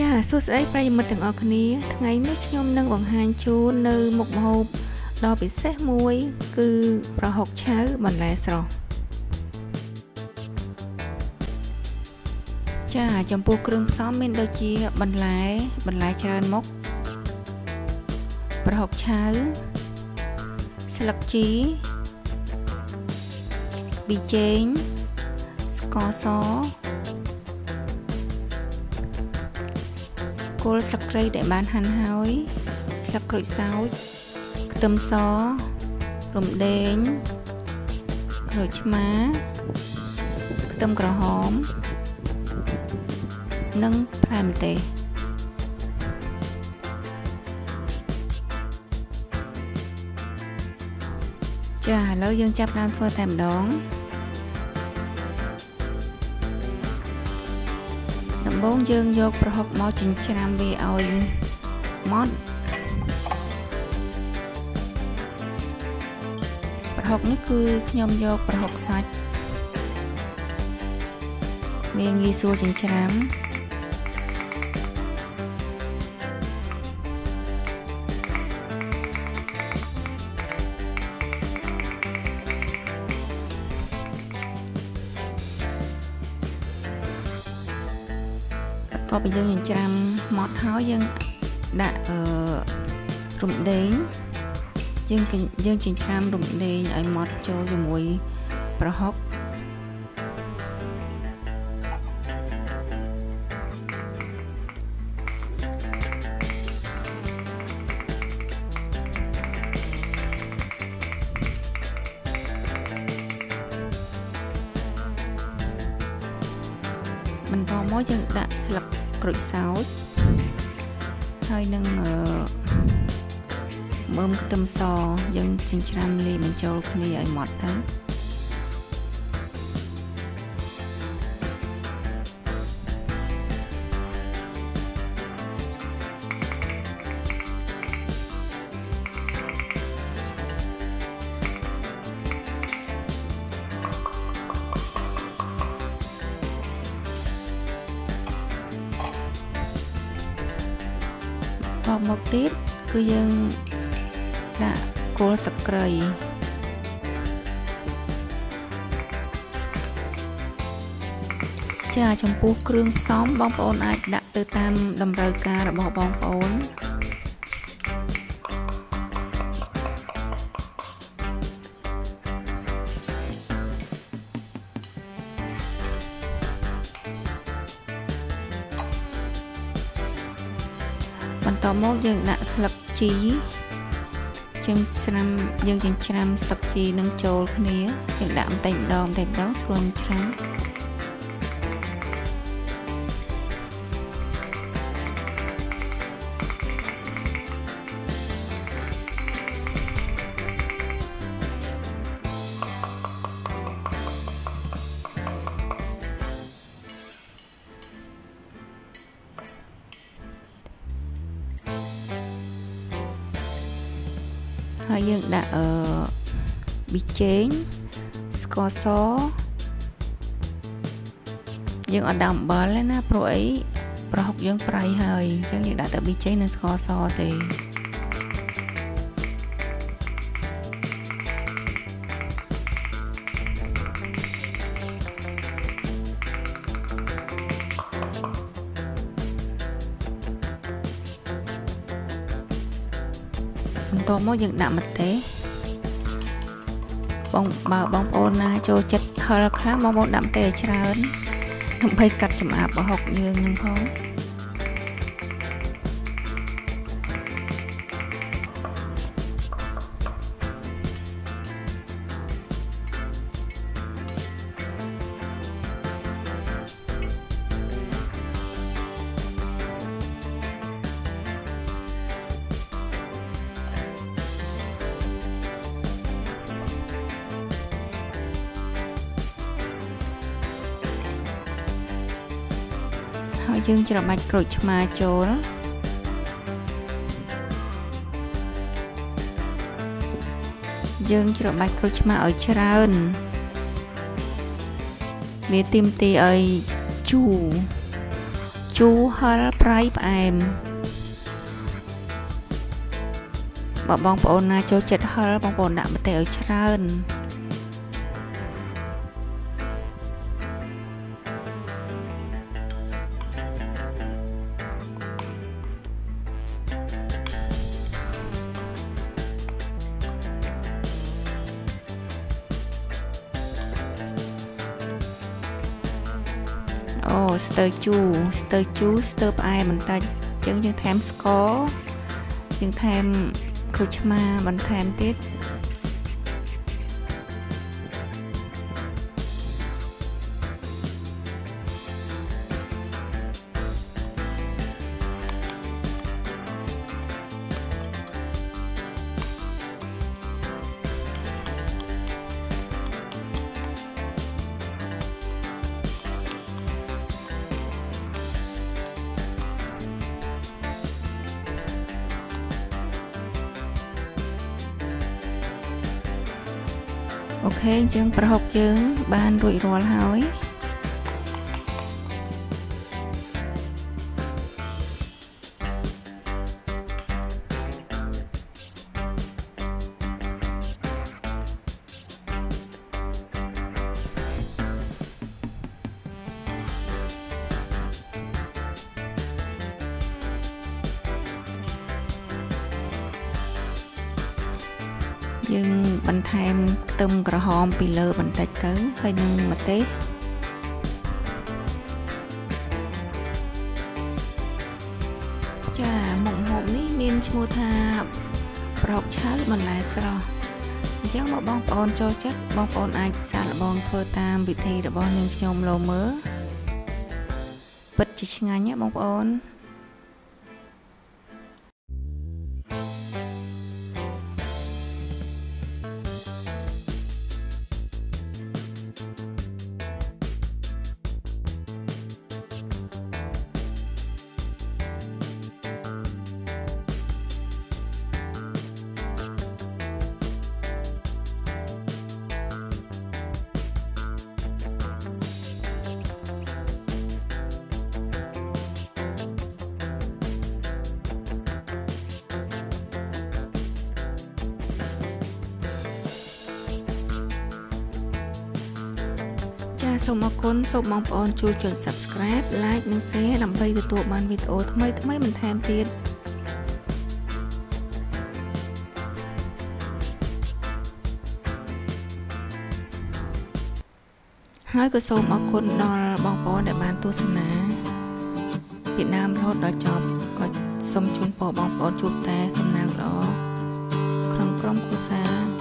ចាសួស្តីប្រិយមិត្តទាំងអស់គ្នាថ្ងៃនេះខ្ញុំនឹងបង្ហាញជូននៅមុខម្ហូបដ៏ពិសេសមួយ គឺប្រហុកឆៅបន្លែស្រស់ចាចំពោះគ្រឿងផ្សំមានដូចជាបន្លែបន្លែច្រើនមុខប្រហុកឆៅស្លឹកជីប៊ីចេងស្ករស គល់ស្លឹកគ្រៃដែលបានហាន់ហើយ ស្លឹកក្រូចសើចខ្ទឹមសរំដេងក្រូចឆ្មាខ្ទឹមក្រហម និងផ្លែម្ទេសចាឥឡូវយើងចាប់ដើមធ្វើតែម្ដង ដំបូងយើងយកប្រហុកមកចិញ្ច្រាំវាឲ្យម៉ត់ប្រហុកនេះគឺខ្ញុំយកប្រហុកសាច់វាងាយស្រួលចិញ្ច្រាំ តទៅយើងចិញ្ច្រាំម៉ត់ហើយយើងដាក់អឺរំដេងយើងយើងចិញ្ច្រាំរំដេងឲ្យម៉ត់ចូលជាមួយប្រហុកបន្តមកយើងដាក់ស្លឹក ក្រូចសើចហើយនឹងមើមខ្ទឹមសយើងចិញ្ច្រាំលាយបញ្ចូលគ្នាឲ្យម៉ត់ទៅ បមកទៀតគឺយើងដាក់គល់សក្រីចាចំពោះគ្រឿងផ្សំបងប្អូនអាចដាក់ទៅតាមតម្រូវការរបស់បងប្អូន បន្តមកយើងដាក់ស្លឹកជីចិញ្ច្រាំយើងចិញ្ច្រាំស្លឹកជីនឹងចូលគ្នាយើងដាក់បន្តិចម្ដងបន្តិចម្ដងស្រួលច្រាំ ហើយយើងដាក់អឺប៊ីចេងស្ករសយើងអត់ដាក់អំបិលទេណាព្រោះអីប្រហុកយើងប្រៃហើយអញ្ចឹងយើងដាក់តែប៊ីចេងនិងស្ករសទេ បន្ទាប់មកយើងដាក់ម្ទេសបងបើបងប្អូនណាចូលចិត្តហឹរខ្លាំងបងប្អូនដាក់ម្ទេសឲ្យច្រើនដើម្បីកាត់ចម្អាបប្រហុកយើងនឹងផង យយើងច្របាច់ក្រូចឆ្មាចូលយើងច្របាច់ក្រូចឆ្មាឲ្យច្រើនវាទីមទីឲ្យជូរជូរហឹរប្រៃផ្អែមបើបងប្អូនណាចូលចិត្តហឹរបងប្អូនដាក់ម្ទេសឲ្យច្រើន ស្ទើជូរស្ទើជូរស្ទើផ្អែមបន្តិចអញ្ចឹងយើងថែមស្ករយើងថែមក្រូចឆ្មាបន្ថែមទៀត អូខេអញ្ចឹងប្រហុកយើងបានរួចរាល់ហើយ យើងបន្ថែមខ្ទឹមក្រហមពីលើបន្តិចទៅហើយនឹងម្ទេសចាមុខម្ហូបនេះមានឈ្មោះថាប្រោកឆៅបន្លែស្រស់អញ្ចឹងមកបងប្អូនចូលចិត្តបងប្អូនអាចសាកល្បងធ្វើតាមវិធីរបស់នាងខ្ញុំលោមើពិតជាឆ្ងាញ់ណាបងប្អូន ចាសូមអរគុណសូមបងប្អូនជួយចុច Subscribe Like និង Share ដើម្បីទទួលបានវីដេអូថ្មីៗបន្ថែមទៀតហើយក៏សូមអរគុណដល់បងប្អូនដែលបានទស្សនាពីដើមរហូតដល់ចប់ក៏សូមជូនពរបងប្អូនជួបតែសំណាងល្អក្នុងក្រុមគ្រួសារ